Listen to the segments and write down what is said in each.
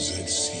represents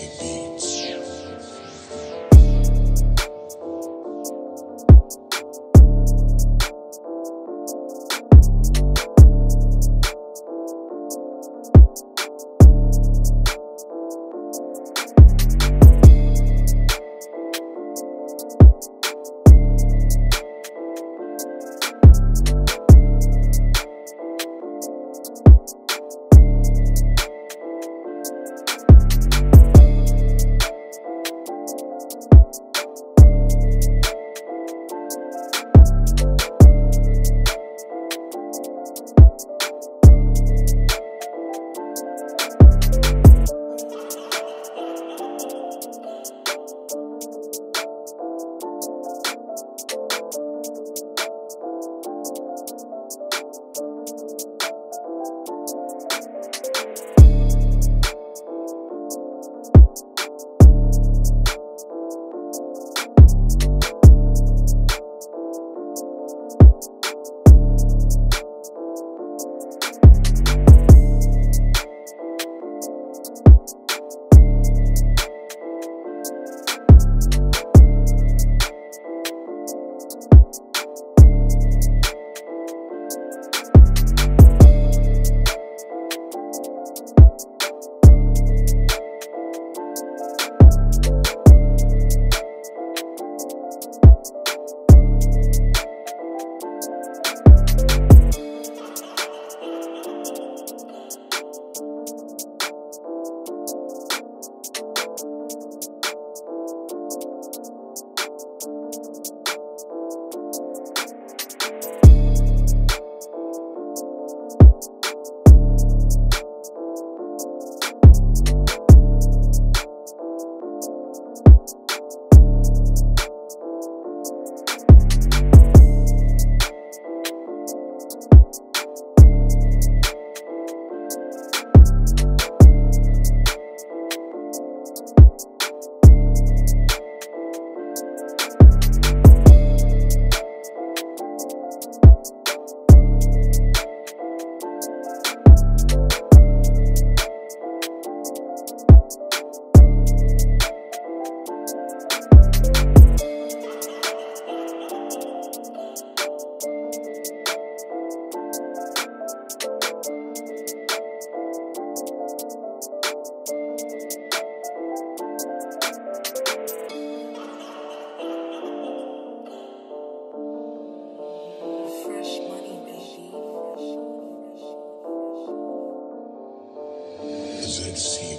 sea.